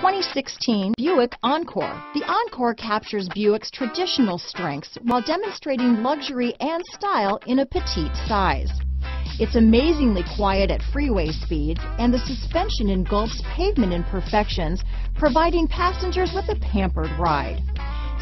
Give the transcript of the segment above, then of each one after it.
2016 Buick Encore. The Encore captures Buick's traditional strengths while demonstrating luxury and style in a petite size. It's amazingly quiet at freeway speeds, and the suspension engulfs pavement imperfections, providing passengers with a pampered ride.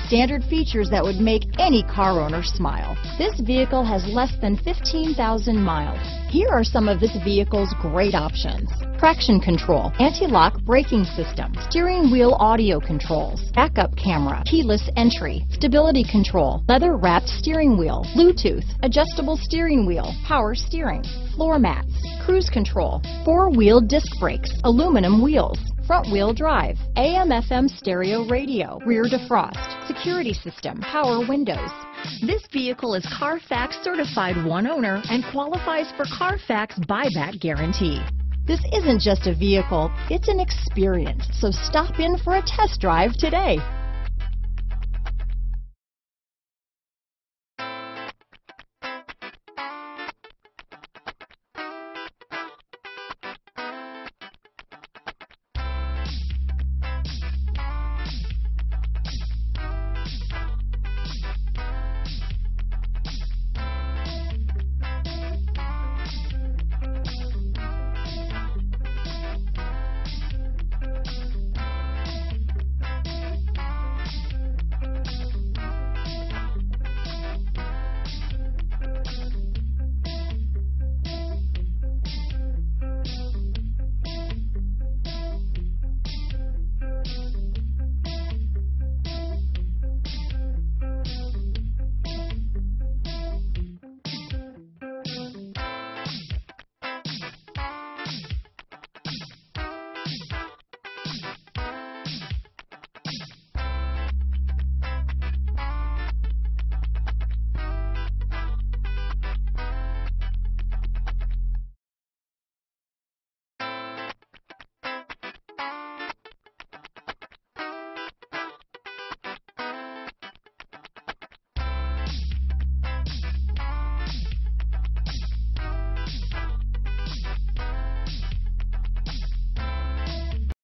Standard features that would make any car owner smile. This vehicle has less than 15,000 miles. Here are some of this vehicle's great options. Traction control, anti-lock braking system, steering wheel audio controls, backup camera, keyless entry, stability control, leather wrapped steering wheel, Bluetooth, adjustable steering wheel, power steering, floor mats, cruise control, four wheel disc brakes, aluminum wheels, front wheel drive, AM FM stereo radio, rear defrost, security system, power windows. This vehicle is Carfax certified one owner and qualifies for Carfax buyback guarantee. This isn't just a vehicle, it's an experience, so stop in for a test drive today.